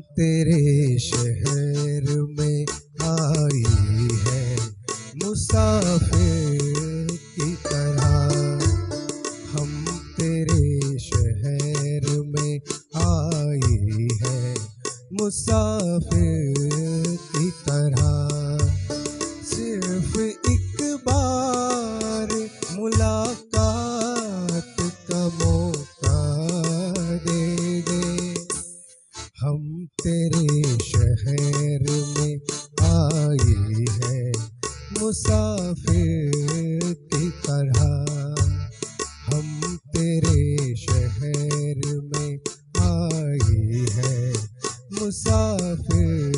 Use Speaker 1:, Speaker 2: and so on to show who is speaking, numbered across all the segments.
Speaker 1: तेरे शहर में आई है मुसाफिर की तरह। हम तेरे शहर में आई है मुसाफिर तेरे शहर में आई है मुसाफिर की तरह। हम तेरे शहर में आई है मुसाफिर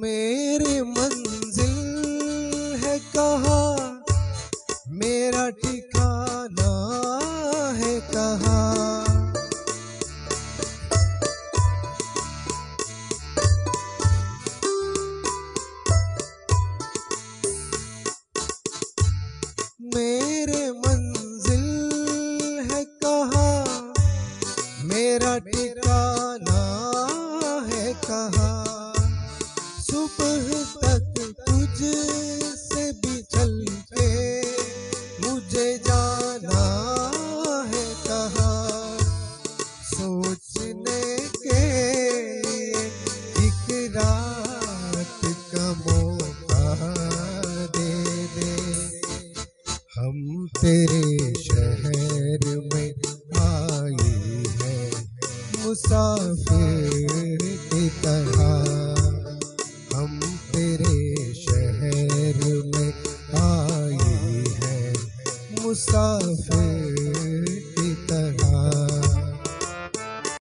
Speaker 1: मेरी मंजिल है कहा? मेरा ठिकाना है कहा? मेरे मंजिल है कहा? मेरा ठिकाना है कहाँ? सुबह तक तुझसे बिछल के मुझे जाना है कहाँ? सोचने के लिए एक रात का मौका दे दे। हम तेरे शहर में आई है, मुसाफिर की तरह। तेरे शहर में आई है मुसाफिर।